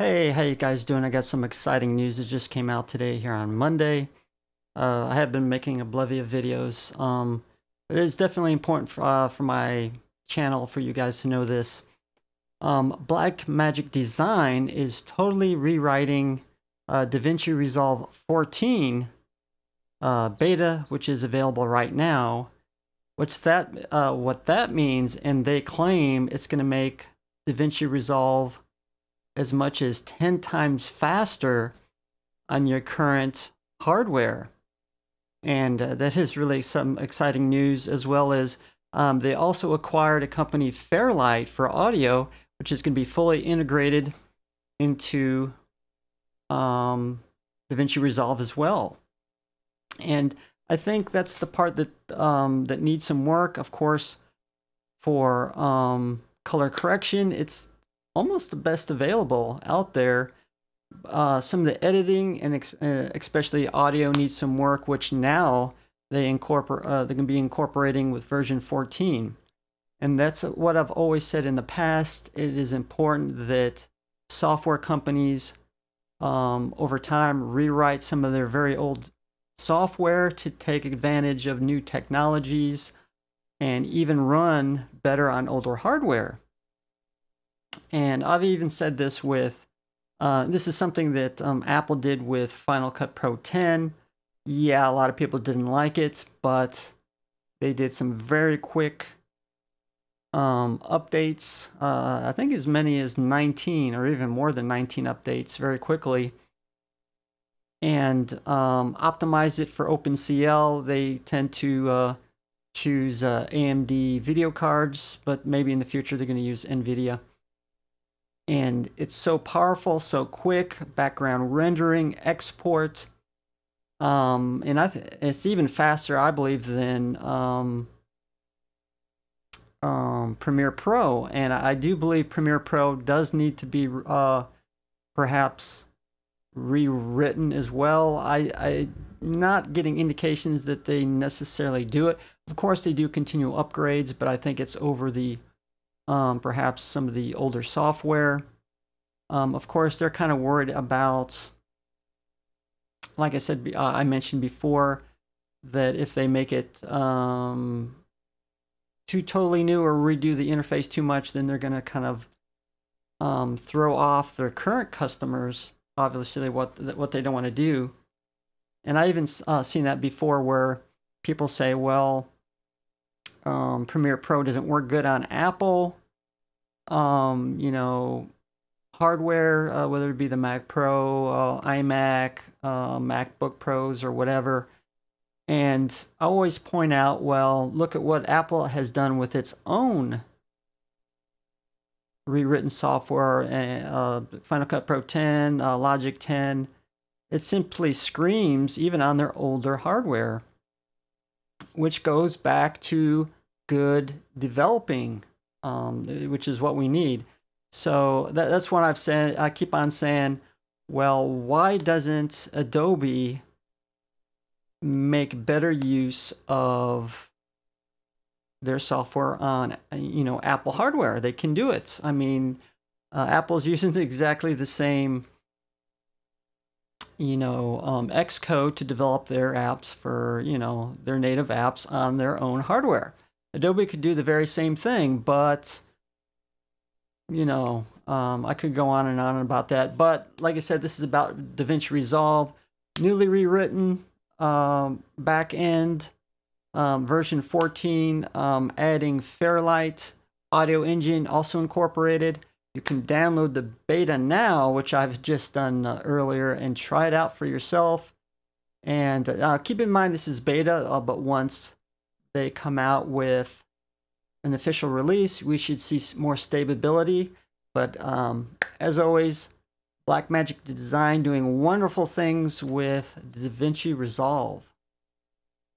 Hey, how you guys doing? I got some exciting news that just came out today here on Monday. Uh, I have been making oblivion of videos. Um, it is definitely important for, uh, for my channel for you guys to know this. Um, Blackmagic Design is totally rewriting uh, DaVinci Resolve 14 uh, beta, which is available right now. What's that? Uh, what that means, and they claim it's going to make DaVinci Resolve as much as 10 times faster on your current hardware. And uh, that is really some exciting news, as well as um, they also acquired a company, Fairlight, for audio, which is going to be fully integrated into um, DaVinci Resolve as well. And I think that's the part that um, that needs some work. Of course, for um, color correction, it's almost the best available out there. Uh, some of the editing and ex uh, especially audio needs some work, which now they incorporate uh, they can be incorporating with version 14. And that's what I've always said in the past. It is important that software companies um, over time rewrite some of their very old software to take advantage of new technologies and even run better on older hardware. And I've even said this with, uh, this is something that um, Apple did with Final Cut Pro 10. Yeah, a lot of people didn't like it, but they did some very quick um, updates. Uh, I think as many as 19 or even more than 19 updates very quickly. And um, optimize it for OpenCL. They tend to uh, choose uh, AMD video cards, but maybe in the future they're going to use NVIDIA and it's so powerful, so quick, background rendering, export, um, and I it's even faster, I believe, than um, um, Premiere Pro, and I do believe Premiere Pro does need to be uh, perhaps rewritten as well. I, I not getting indications that they necessarily do it. Of course, they do continual upgrades, but I think it's over the um, perhaps some of the older software. Um, of course, they're kind of worried about, like I said, uh, I mentioned before, that if they make it um, too totally new or redo the interface too much, then they're going to kind of um, throw off their current customers. Obviously, what what they don't want to do, and I even uh, seen that before, where people say, "Well, um, Premiere Pro doesn't work good on Apple. Um, you know, hardware, uh, whether it be the Mac Pro, uh, iMac, uh, MacBook Pros, or whatever. And I always point out, well, look at what Apple has done with its own rewritten software, uh, Final Cut Pro 10, uh, Logic 10. It simply screams, even on their older hardware, which goes back to good developing, um, which is what we need. So that, that's what I've said. I keep on saying, well, why doesn't Adobe make better use of their software on, you know, Apple hardware? They can do it. I mean, uh, Apple's using exactly the same, you know, um, Xcode to develop their apps for, you know, their native apps on their own hardware. Adobe could do the very same thing, but you know, um, I could go on and on about that. But like I said, this is about DaVinci Resolve, newly rewritten um, back end um, version 14, um, adding Fairlight audio engine also incorporated. You can download the beta now, which I've just done uh, earlier, and try it out for yourself. And uh, keep in mind this is beta, uh, but once they come out with an official release, we should see more stability. But um, as always, Blackmagic Design doing wonderful things with DaVinci Resolve.